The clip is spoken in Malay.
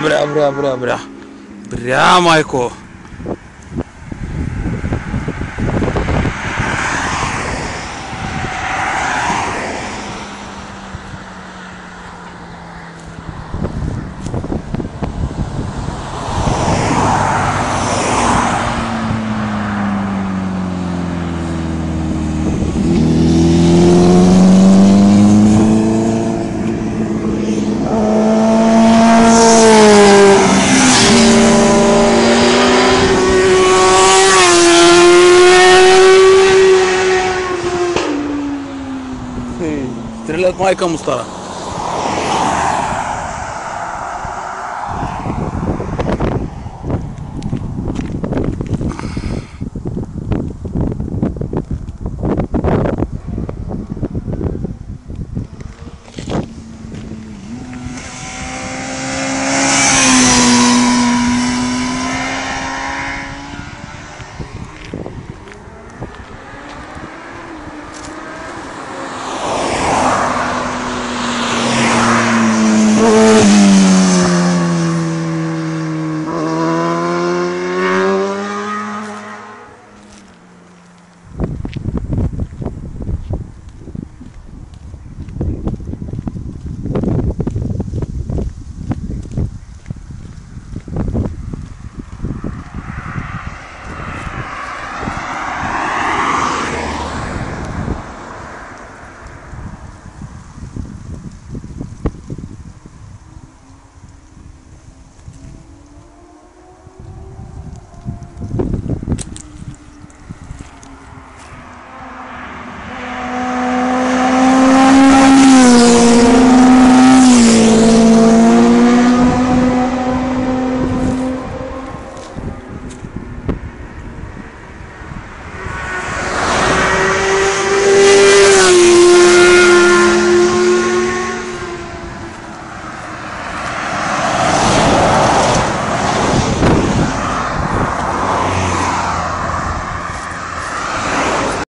brah brah brah brah brah. Brah michael. Стрелять майка Мустара.